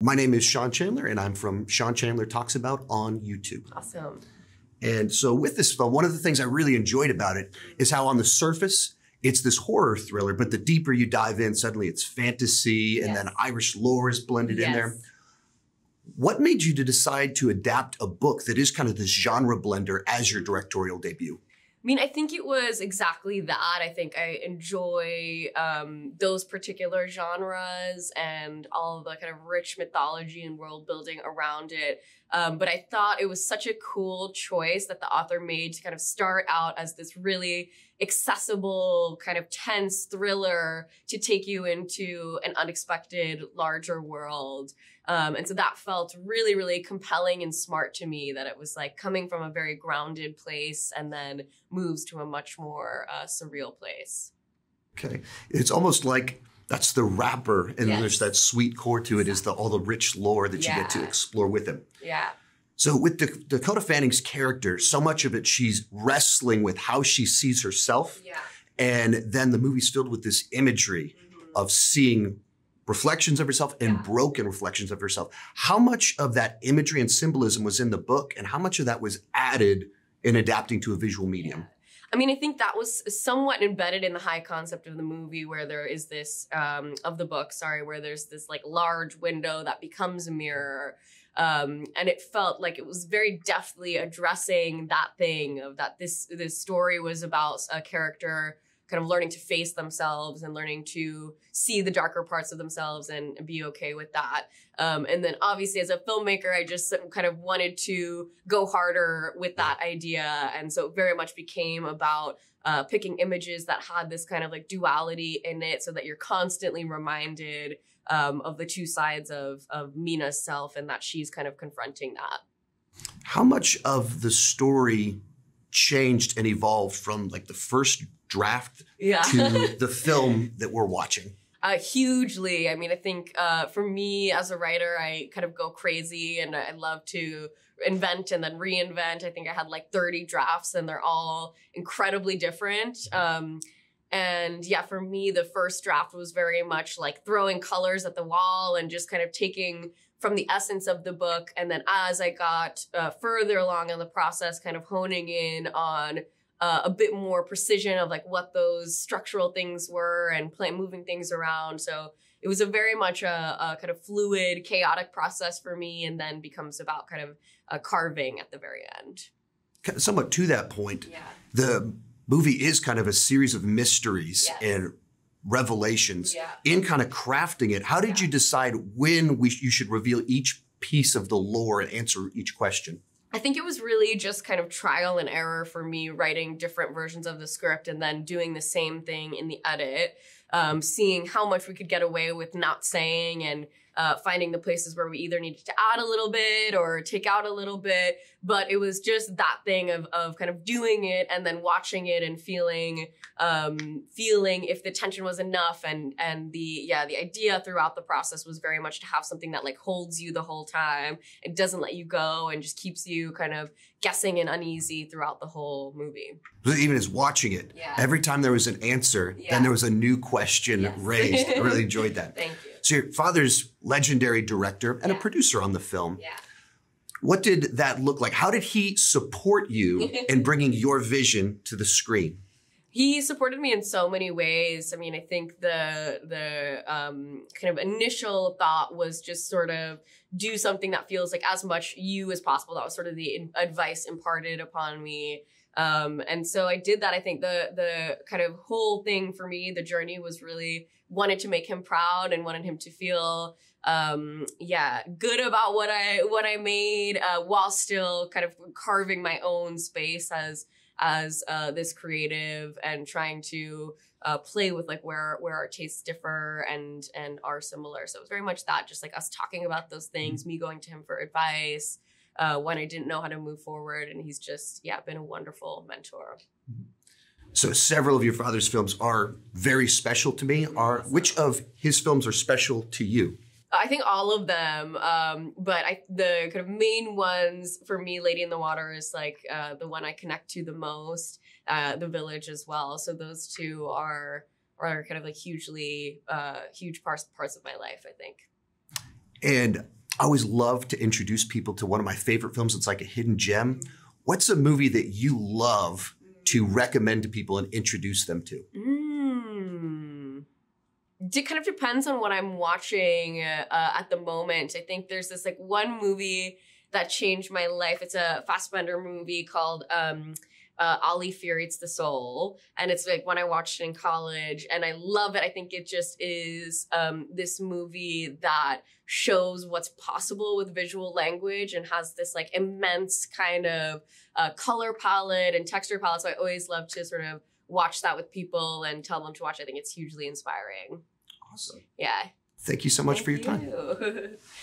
My name is Sean Chandler, and I'm from Sean Chandler Talks About on YouTube. Awesome. And so, with this film, one of the things I really enjoyed about it is how, on the surface, it's this horror thriller, but the deeper you dive in, suddenly it's fantasy, and Yes. then Irish lore is blended in there. What made you to decide to adapt a book that is kind of this genre blender as your directorial debut? I mean, I think it was exactly that. I think I enjoy um, those particular genres and all the kind of rich mythology and world building around it. Um, but I thought it was such a cool choice that the author made to kind of start out as this really accessible, kind of tense thriller to take you into an unexpected, larger world. Um, and so that felt really, really compelling and smart to me that it was like coming from a very grounded place and then moves to a much more uh, surreal place. Okay. It's almost like that's the wrapper, and Yes. there's that sweet core to it, is the all the rich lore that you get to explore with him. Yeah. So with Dak- Dakota Fanning's character, so much of it she's wrestling with how she sees herself, Yeah. and then the movie's filled with this imagery mm-hmm. of seeing reflections of herself and Yeah. broken reflections of herself. How much of that imagery and symbolism was in the book, and how much of that was added in adapting to a visual medium? I mean, I think that was somewhat embedded in the high concept of the movie, where there is this um, of the book, sorry, where there's this like large window that becomes a mirror, um, and it felt like it was very deftly addressing that thing of that this this story was about a character kind of learning to face themselves and learning to see the darker parts of themselves and be okay with that. Um, and then obviously as a filmmaker, I just kind of wanted to go harder with that idea. And so it very much became about uh, picking images that had this kind of like duality in it so that you're constantly reminded um, of the two sides of, of Mina's self and that she's kind of confronting that. How much of the story changed and evolved from like the first draft Yeah. to the film that we're watching? Uh, hugely. I mean, I think uh, for me as a writer, I kind of go crazy and I love to invent and then reinvent. I think I had like 30 drafts and they're all incredibly different. Um, and yeah, for me, the first draft was very much like throwing colors at the wall and just kind of taking from the essence of the book. And then as I got uh, further along in the process, kind of honing in on uh, a bit more precision of like what those structural things were and play, moving things around. So it was a very much a, a kind of fluid, chaotic process for me, and then becomes about kind of uh, carving at the very end. Somewhat to that point, Yeah. the movie is kind of a series of mysteries Yes. and revelations. Yeah. In kind of crafting it, how did Yeah. you decide when we you should reveal each piece of the lore and answer each question? I think it was really just kind of trial and error for me writing different versions of the script and then doing the same thing in the edit, um, seeing how much we could get away with not saying and uh, finding the places where we either needed to add a little bit or take out a little bit. But it was just that thing of, of kind of doing it and then watching it and feeling um, feeling if the tension was enough and and the yeah the idea throughout the process was very much to have something that like holds you the whole time it doesn't let you go and just keeps you kind of guessing and uneasy throughout the whole movie. Even as watching it, Yeah. every time there was an answer, Yeah. then there was a new question Yes. raised. I really enjoyed that. Thank you. So your father's legendary director and a producer on the film. Yeah. What did that look like? How did he support you in bringing your vision to the screen? He supported me in so many ways. I mean, I think the the um, kind of initial thought was just sort of do something that feels like as much you as possible. That was sort of the in- advice imparted upon me. Um, and so I did that. I think the the kind of whole thing for me, the journey was really wanted to make him proud and wanted him to feel um yeah good about what i what i made uh, while still kind of carving my own space as as uh, this creative and trying to uh, play with like where where our tastes differ and and are similar. So it was very much that, just like us talking about those things, me going to him for advice uh, when I didn't know how to move forward, and he's just yeah been a wonderful mentor. So several of your father's films are very special to me. Are which of his films are special to you? I think all of them, um, but I the kind of main ones for me, Lady in the Water is like uh, the one I connect to the most. Uh, the Village as well. So those two are are kind of like hugely uh, huge parts parts of my life. I think. And I always love to introduce people to one of my favorite films. It's like a hidden gem. What's a movie that you love to recommend to people and introduce them to? Mm. It kind of depends on what I'm watching uh, at the moment. I think there's this like one movie that changed my life. It's a Fassbinder movie called um, uh, Ali Fear Eats the Soul. And it's like when I watched it in college and I love it. I think it just is um, this movie that shows what's possible with visual language and has this like immense kind of uh, color palette and texture palette. So I always love to sort of watch that with people and tell them to watch. I think it's hugely inspiring. Awesome. Yeah. Thank you so much Thank for your time. you.